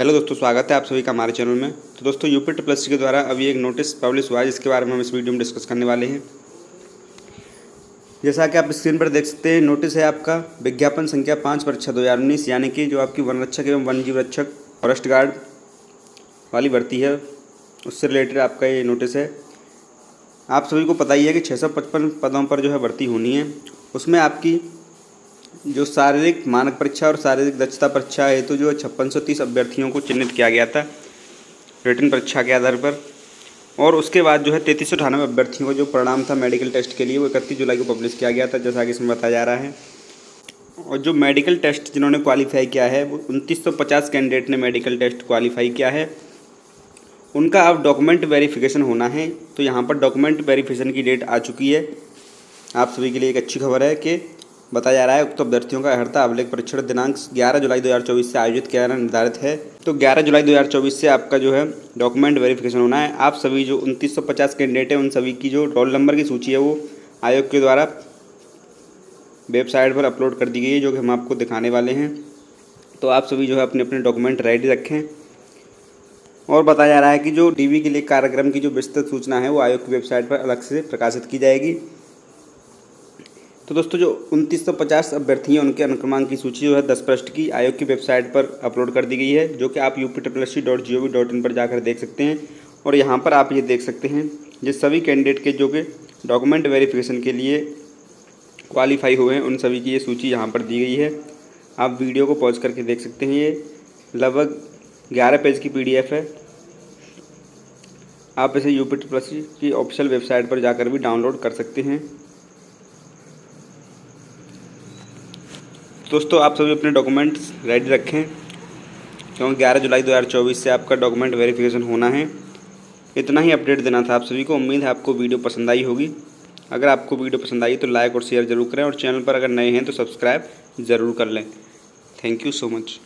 Hello दोस्तों, स्वागत है आप सभी का हमारे चैनल में। तो दोस्तों, यूपी प्लस सी के द्वारा अभी एक नोटिस पब्लिश हुआ है, जिसके बारे में हम इस वीडियो में डिस्कस करने वाले हैं। जैसा कि आप स्क्रीन पर देख सकते हैं, नोटिस है आपका विज्ञापन संख्या पाँच परीक्षा दो हज़ार उन्नीस, यानी कि जो आपकी वन रक्षक एवं वन जीव रक्षक फॉरेस्ट गार्ड वाली भर्ती है, उससे रिलेटेड आपका ये नोटिस है। आप सभी को पता ही है कि छः सौ पचपन पदों पर जो है भर्ती होनी है। उसमें आपकी जो शारीरिक मानक परीक्षा और शारीरिक दक्षता परीक्षा हेतु तो जो छप्पन सौ तीस अभ्यर्थियों को चिन्हित किया गया था रिटर्न परीक्षा के आधार पर। और उसके बाद जो है तैंतीस सौ अठानवे अभ्यर्थियों का जो परिणाम था मेडिकल टेस्ट के लिए, वो इकतीस जुलाई को पब्लिश किया गया था, जैसा कि इसमें बताया जा रहा है। और जो मेडिकल टेस्ट जिन्होंने क्वालिफाई किया है, वो उनतीस सौ पचास कैंडिडेट ने मेडिकल टेस्ट क्वालिफाई किया है। उनका अब डॉक्यूमेंट वेरिफिकेशन होना है। तो यहाँ पर डॉक्यूमेंट वेरिफिकेशन की डेट आ चुकी है। आप सभी के लिए एक अच्छी खबर है कि बताया जा रहा है, उक्त अभ्यर्थियों का हरता अभिलेख परीक्षण दिनांक 11 जुलाई 2024 से आयोजित किया जाना निर्धारित है। तो 11 जुलाई 2024 से आपका जो है डॉक्यूमेंट वेरिफिकेशन होना है। आप सभी जो उनतीस कैंडिडेट हैं, उन सभी की जो रोल नंबर की सूची है, वो आयोग के द्वारा वेबसाइट पर अपलोड कर दी गई है, जो कि हम आपको दिखाने वाले हैं। तो आप सभी जो है, अपने अपने डॉक्यूमेंट रेडी रखें। और बताया जा रहा है कि जो टीवी के लिए कार्यक्रम की जो विस्तृत सूचना है, वो आयोग की वेबसाइट पर अलग से प्रकाशित की जाएगी। तो दोस्तों जो उनतीस सौ पचास अभ्यर्थी हैं, उनके अनुक्रमांक की सूची जो है दस पृष्ठ की आयोग की वेबसाइट पर अपलोड कर दी गई है, जो कि आप U P triple C dot G O V dot in पर जाकर देख सकते हैं। और यहाँ पर आप ये देख सकते हैं जिस सभी कैंडिडेट के जो कि डॉक्यूमेंट वेरिफिकेशन के लिए क्वालिफाई हुए हैं, उन सभी की ये सूची यहाँ पर दी गई है। आप वीडियो को पॉज करके देख सकते हैं, ये लगभग ग्यारह पेज की पीडीएफ है। आप इसे यू पी ट्रिपल सी की ऑफिशियल वेबसाइट पर जाकर भी डाउनलोड कर सकते हैं। दोस्तों, आप सभी अपने डॉक्यूमेंट्स रेडी रखें। क्योंकि ग्यारह जुलाई दो हज़ार चौबीस से आपका डॉक्यूमेंट वेरिफिकेशन होना है। इतना ही अपडेट देना था आप सभी को। उम्मीद है आपको वीडियो पसंद आई होगी। अगर आपको वीडियो पसंद आई तो लाइक और शेयर ज़रूर करें और चैनल पर अगर नए हैं तो सब्सक्राइब ज़रूर कर लें। Thank you so much